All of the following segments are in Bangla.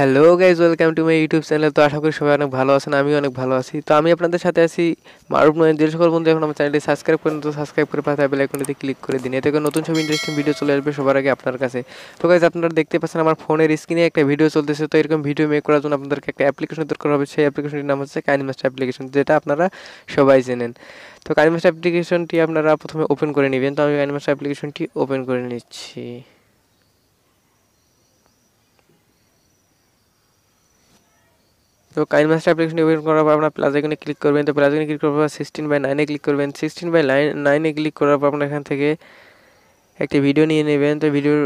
Hello guys welcome to my YouTube channel তো আশা করি সবাই অনেক ভালো আছেন আমি অনেক ভালো আছি। তো আমি আপনাদের সাথে আছি মারুফ নয় যে সকল বন্ধু এখন আমার চ্যানেলটি সাবস্ক্রাইব করেন, তো সাবস্ক্রাইব করে পাশে বেল আইকনটিতে ক্লিক করে দিন। এতে নতুন সব ইন্টারেস্টিং ভিডিও চলে আসবে সবার আগে আপনার কাছে। তো গাইজ আপনারা দেখতে পাচ্ছেন আমার ফোনের স্ক্রিনে একটা ভিডিও চলতেছে। তো এরকম ভিডিও মেক করার জন্য আপনাদেরকে একটা অ্যাপ্লিকেশন দরকার হবে। সেই অ্যাপ্লিকেশনটির নাম হচ্ছে কাইনিমাস্টার অ্যাপ্লিকেশন যেটা আপনারা সবাই চেনেন। তো কাইনিমাস্টার অ্যাপ্লিকেশনটি আপনারা প্রথমে ওপেন করে নেবেন। তো আমি কাইনিমাস্টার অ্যাপ্লিকেশনটি ওপেন করে নিচ্ছি। তো কাইন মাস্টার অ্যাপ্লিকেশন ওপেন করার পর আপনার প্লাস আইকনে ক্লিক করবেন। তো প্লাস ক্লিক করার পর সিক্সটিন বাই নাইনে ক্লিক করবেন। সিক্সটিন বাই নাইনে ক্লিক করার পর আপনার এখান থেকে একটি ভিডিও নিয়ে নেবেন। তো ভিডিওর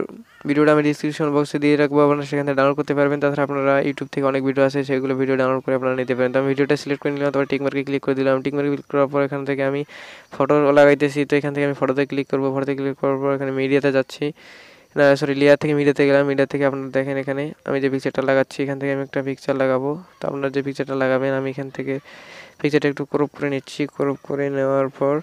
ভিডিওটা আমি ডিসক্রিপশন বক্সে দিয়ে রাখব। আপনারা সেখান থেকে ডাউনলোড করতে পারবেন। তাছাড়া আপনারা ইউটিউব থেকে অনেক ভিডিও আছে সেগুলো ভিডিও ডাউনলোড করে আপনারা নিতে পারেন। তো আমি ভিডিওটা সিলেক্ট করে নিলাম, তারপর টিকমার্কে ক্লিক করে দিলাম। টিকমার্কে ক্লিক করার পর এখান থেকে আমি ফটো লাগাইতেছি। তো এখান থেকে আমি ফটোতে ক্লিক করব। ফটোতে ক্লিক করার পর এখানে মিডিয়াতে যাচ্ছি। না সরি লেয়ার থেকে মিডিয়াতে গেলাম মিডিয়া থেকে আপনারা দেখেন এখানে, আমি যে পিকচারটা লাগাচ্ছি, এখান থেকে আমি একটা পিকচার লাগাবো। তো আপনারা যে পিকচারটা লাগাবেন, আমি এখান থেকে পিকচারটা একটু ক্রপ করে নিচ্ছি ক্রপ করে নেওয়ার পর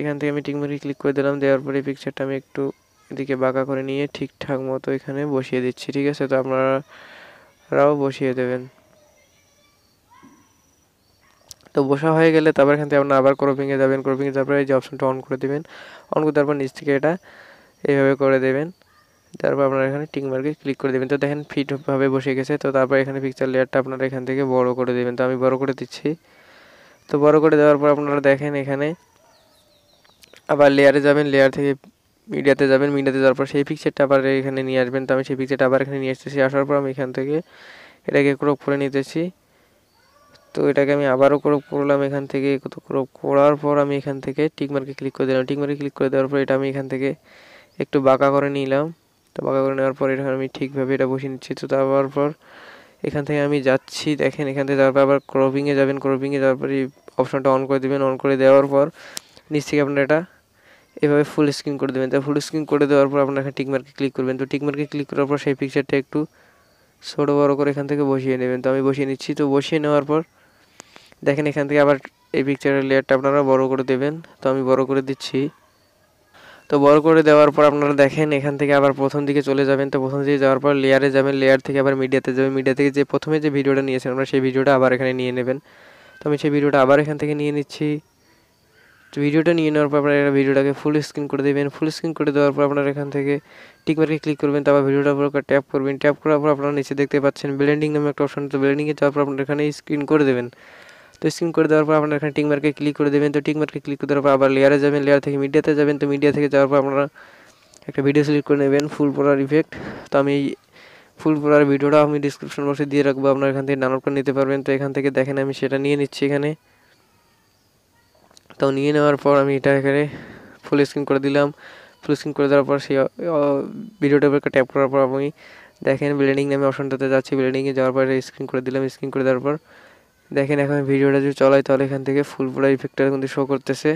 এখান থেকে আমি টিকমারি ক্লিক করে দিলাম, দেওয়ার পরে পিকচারটা আমি একটু এদিকে বাঁকা করে নিয়ে ঠিকঠাক মতো এখানে বসিয়ে দিচ্ছি, ঠিক আছে? তো আপনারাও বসিয়ে দেবেন। তো বসা হয়ে গেলে তারপর এখান থেকে আপনার আবার ক্রপিংয়ে যাবেন ক্রপিংয়ে যাওয়ার তারপরে এই যে অপশনটা অন করে দেবেন। অন করে তারপর নিচ থেকে এটা এইভাবে করে দেবেন। তারপর আপনারা এখানে টিক মার্কে ক্লিক করে দেবেন। তো দেখেন ফিটভাবে বসে গেছে। তো তারপর এখানে পিকচার লেয়ারটা আপনারা এখান থেকে বড় করে দেবেন। তো আমি বড় করে দিচ্ছি। তো বড় করে দেওয়ার পর আপনারা দেখেন এখানে আবার লেয়ারে যাবেন। লেয়ার থেকে মিডিয়াতে যাবেন। মিডিয়াতে যাওয়ার পর সেই পিকচারটা আবার এখানে নিয়ে আসবেন। তো আমি সেই পিকচারটা আবার এখানে নিয়ে আসতেছি। আসার পর আমি এখান থেকে এটাকে ক্রপ করে নিতেছি। তো এটাকে আমি আবারও ক্রপ করলাম এখান থেকে। ক্রপ করার পর আমি এখান থেকে টিকমার্কে ক্লিক করে দিলাম। টিকমার্কে ক্লিক করে দেওয়ার পর এটা আমি এখান থেকে একটু বাঁকা করে নিলাম। তো বাঁকা করে নেওয়ার পর এখানে আমি ঠিকভাবে এটা বসিয়ে নিচ্ছি। তো তারপর পর এখান থেকে আমি যাচ্ছি। দেখেন এখান থেকে যাওয়ার পর আবার ক্রপিংয়ে যাবেন ক্রপিংয়ে যাওয়ার পর এই অপশনটা অন করে দেবেন। অন করে দেওয়ার পর নিচ থেকে আপনার এটা এভাবে ফুল স্ক্রিন করে দেবেন। তো ফুল স্ক্রিন করে দেওয়ার পর আপনার এখানে টিকমার্কে ক্লিক করবেন। তো টিকমার্কে ক্লিক করার পর সেই পিকচারটা একটু ছোটো, বড়ো করে এখান থেকে বসিয়ে নেবেন। তো আমি বসিয়ে নিচ্ছি। তো বসিয়ে নেওয়ার পর দেখেন এখান থেকে আবার এই পিকচারের লেয়ারটা আপনারা বড় করে দেবেন। তো আমি বড় করে দিচ্ছি। তো বড় করে দেওয়ার পর আপনারা দেখেন, এখান থেকে আবার প্রথম দিকে চলে যাবেন। তো প্রথম দিকে যাওয়ার পর লেয়ারে যাবেন লেয়ার থেকে আবার মিডিয়াতে যাবেন। মিডিয়া থেকে যে প্রথমে যে ভিডিওটা নিয়েছেন, আপনারা সেই ভিডিওটা আবার এখানে নিয়ে নেবেন। তো আমি সেই ভিডিওটা আবার এখান থেকে নিয়ে নিচ্ছি। তো ভিডিওটা নিয়ে নেওয়ার পর আপনারা ভিডিওটাকে ফুল স্ক্রিন করে দেবেন। ফুল স্ক্রিন করে দেওয়ার পর আপনারা এখান থেকে টিকমার্কে ক্লিক করবেন, তারপর ভিডিওটার উপর ট্যাপ করবেন। ট্যাপ করার পর আপনারা নিচে দেখতে পাচ্ছেন ব্লেন্ডিং নামে একটা অপশন তো ব্লেন্ডিংয়ে যাওয়ার পর আপনারা এখানে স্ক্রিন করে দেবেন। তো স্ক্রিন করে দেওয়ার পর আপনারা এখানে টিকমার্কে ক্লিক করে দেবেন। তো টিকমার্কে ক্লিক করে দেওয়ার পর আবার লেয়ারে যাবেন লেয়ার থেকে মিডিয়াতে যাবেন। তো মিডিয়া থেকে যাওয়ার পর আপনারা একটা ভিডিও সিলেক্ট করে নেবেন ফুল পড়ার ইফেক্ট তো আমি ফুল পড়ার ভিডিওটা আমি ডিসক্রিপশন বক্সে দিয়ে রাখব, আপনারা এখান থেকে ডাউনলোড করে নিতে পারবেন। তো এখান থেকে দেখেন আমি সেটা নিয়ে নিচ্ছি এখানে। তো নিয়ে নেওয়ার পর আমি এটা এখানে ফুল স্ক্রিন করে দিলাম। ফুল স্ক্রিন করে দেওয়ার পর সেই ভিডিওটার উপর ট্যাপ করার পর আমি দেখেন ব্লেন্ডিং নামে অপশনটাতে যাচ্ছি। ব্লেন্ডিংয়ে যাওয়ার পর স্ক্রিন করে দিলাম। স্ক্রিন করে দেওয়ার পর দেখেন এখন ভিডিওটা যদি চলাই, তাহলে এখান থেকে ফুল পড়ার ইফেক্টটা কিন্তু শো করতেছে।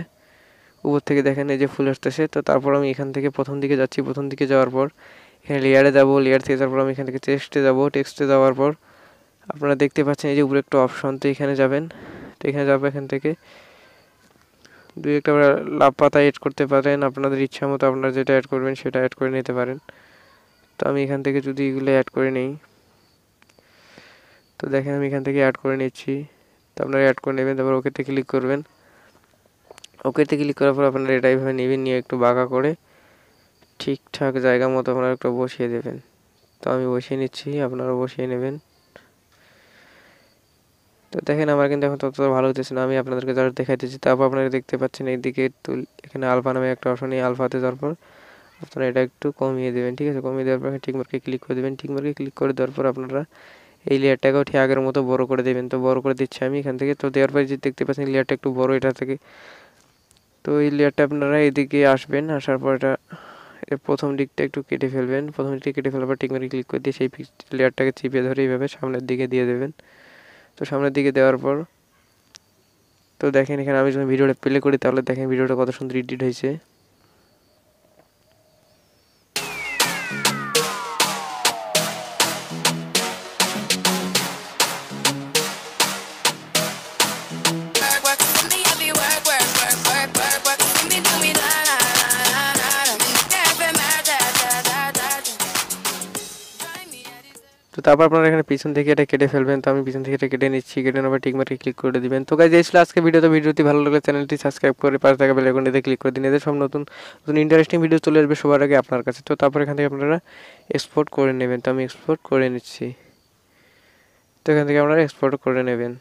উপর থেকে দেখেন এই যে ফুল আসতেছে, তো তারপর আমি এখান থেকে প্রথম দিকে যাচ্ছি। প্রথম দিকে যাওয়ার পর এখানে লেয়ারে যাব লেয়ার থেকে যাওয়ার পর আমি এখান থেকে টেক্সটে যাব টেক্সটে যাওয়ার পর আপনারা দেখতে পাচ্ছেন এই যে উপরে একটা অপশন তো এখানে যাবেন। তো এখানে যাব এখান থেকে। দুই একটা লাভ পাতা এড করতে পারেন, আপনাদের ইচ্ছা মতো আপনারা যেটা অ্যাড করবেন সেটা অ্যাড করে নিতে পারেন। তো আমি এখান থেকে যদি এগুলো অ্যাড করে নিই তো দেখেন আমি এখান থেকে অ্যাড করে নিচ্ছি। তো আপনারা অ্যাড করে নেবেন, তারপর ওকেতে ক্লিক করবেন। ওকেতে ক্লিক করার পর আপনারা এটা এইভাবে নেবেন, নিয়ে একটু বাঁকা করে ঠিকঠাক জায়গা মতো আপনারা একটু বসিয়ে দেবেন। তো আমি বসিয়ে নিচ্ছি আপনারা বসিয়ে নেবেন। তো দেখেন আমার কিন্তু এখন ততটা ভালো হতেছে না, আমি আপনাদেরকে যারা দেখাইতেছি। তারপর আপনারা দেখতে পাচ্ছেন এইদিকে একটু এখানে আলফা নামে একটা অপশন এই আলফাতে যাওয়ার পর আপনারা এটা একটু কমিয়ে দেবেন, ঠিক আছে? কমিয়ে দেওয়ার পর ঠিক মার্কে ক্লিক করে দেবেন। ঠিক মার্কে ক্লিক করে দেওয়ার পর আপনারা এই লেয়ারটাকেও ঠিক আগের মতো বড় করে দেবেন। তো বড় করে দিচ্ছি আমি এখান থেকে। তো দেওয়ার পরে যে দেখতে পাচ্ছেন লেয়ারটা একটু বড়, এটা থেকে। তো এই লেয়ারটা আপনারা এদিকে আসবেন, আসার পর এটা প্রথম দিকটা একটু কেটে ফেলবেন। প্রথম দিকটা কেটে ফেলার পর টিকমারি ক্লিক করে দিয়ে সেই লেয়ারটাকে চিপে ধরে এইভাবে সামনের দিকে দিয়ে দেবেন। তো সামনের দিকে দেওয়ার পর, তো দেখেন এখানে আমি যখন ভিডিওটা প্লে করি, তাহলে দেখেন ভিডিওটা কত সুন্দর এডিট হয়েছে। তো তারপর আপনারা এখানে পিছন থেকে এটা কেটে ফেলবেন, তো আমি পিছন থেকে এটা কেটে নিচ্ছি, কেটে নেওয়ার টিক মার্কে ক্লিক করে দিবেন। তো গাইজ এই আজকে ভিডিওতে ভিডিওটি ভালো লাগলে চ্যানেলটি সাবস্ক্রাইব করে পাশে থাকা বেল আইকনটিতে ক্লিক করে দিন। এদের সব নতুন নতুন ইন্টারেস্টিং ভিডিও চলে আসবে সবার আগে আপনার কাছে। তো তারপর এখান থেকে আপনারা এক্সপোর্ট করে নেবেন। তো আমি এক্সপোর্ট করে নিচ্ছি। তো এখান থেকে আপনারা এক্সপোর্ট করে নেবেন।